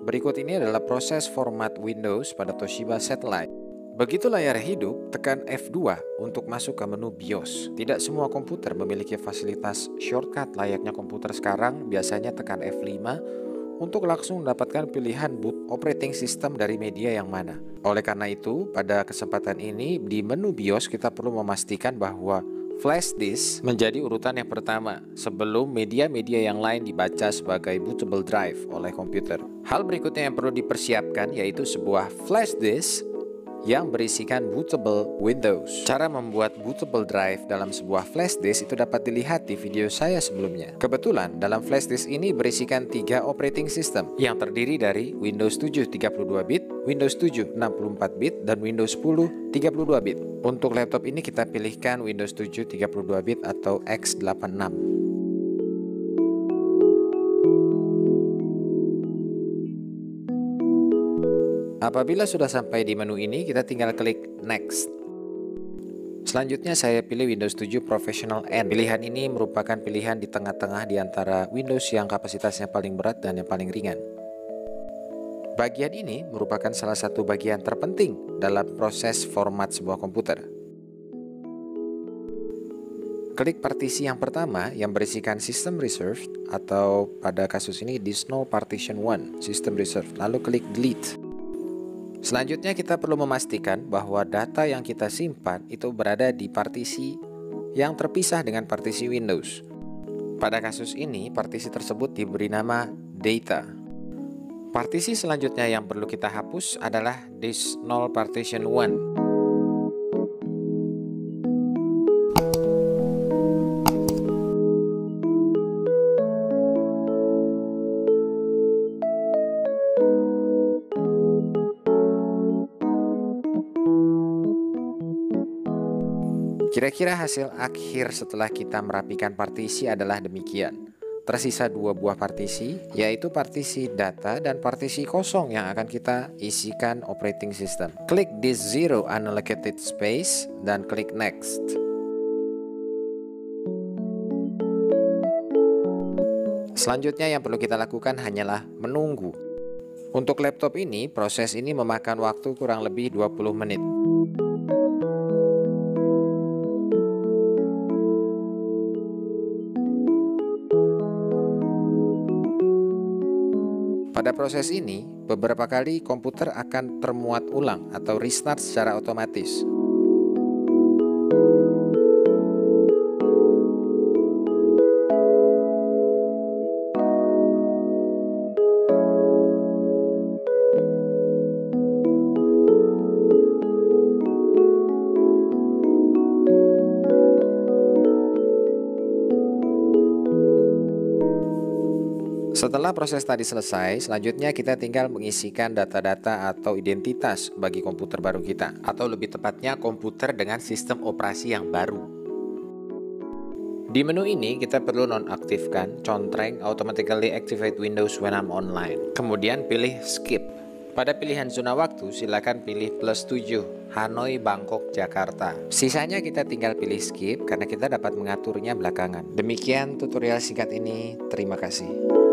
Berikut ini adalah proses format Windows pada Toshiba Satellite. Begitu layar hidup, tekan F2 untuk masuk ke menu BIOS. Tidak semua komputer memiliki fasilitas shortcut layaknya komputer sekarang, biasanya tekan F5 untuk langsung mendapatkan pilihan boot operating system dari media yang mana. Oleh karena itu, pada kesempatan ini di menu BIOS kita perlu memastikan bahwa Flash disk menjadi urutan yang pertama sebelum media-media yang lain dibaca sebagai bootable drive oleh komputer. Hal berikutnya yang perlu dipersiapkan yaitu sebuah flash disk yang berisikan bootable Windows. Cara membuat bootable drive dalam sebuah flash disk itu dapat dilihat di video saya sebelumnya. Kebetulan dalam flash disk ini berisikan tiga operating system yang terdiri dari Windows 7 32 bit, Windows 7 64 bit, dan Windows 10 32 bit. Untuk laptop ini kita pilihkan Windows 7 32 bit atau x86. Apabila sudah sampai di menu ini, kita tinggal klik Next. Selanjutnya saya pilih Windows 7 Professional N. Pilihan ini merupakan pilihan di tengah-tengah di antara Windows yang kapasitasnya paling berat dan yang paling ringan. Bagian ini merupakan salah satu bagian terpenting dalam proses format sebuah komputer. Klik partisi yang pertama yang berisikan System Reserved atau pada kasus ini Disk Partition 1 System Reserved, lalu klik Delete. Selanjutnya kita perlu memastikan bahwa data yang kita simpan itu berada di partisi yang terpisah dengan partisi Windows. Pada kasus ini, partisi tersebut diberi nama data. Partisi selanjutnya yang perlu kita hapus adalah disk null partition 1. Kira-kira hasil akhir setelah kita merapikan partisi adalah demikian. Tersisa dua buah partisi, yaitu partisi data dan partisi kosong yang akan kita isikan operating system. Klik this zero unallocated space dan klik next. Selanjutnya yang perlu kita lakukan hanyalah menunggu. Untuk laptop ini, proses ini memakan waktu kurang lebih 20 menit. Pada proses ini, beberapa kali komputer akan termuat ulang atau restart secara otomatis. Setelah proses tadi selesai, selanjutnya kita tinggal mengisikan data-data atau identitas bagi komputer baru kita, atau lebih tepatnya komputer dengan sistem operasi yang baru. Di menu ini kita perlu nonaktifkan contreng automatically activate Windows when I'm online. Kemudian pilih skip. Pada pilihan zona waktu silakan pilih plus 7 Hanoi, Bangkok, Jakarta. Sisanya kita tinggal pilih skip karena kita dapat mengaturnya belakangan. Demikian tutorial singkat ini. Terima kasih.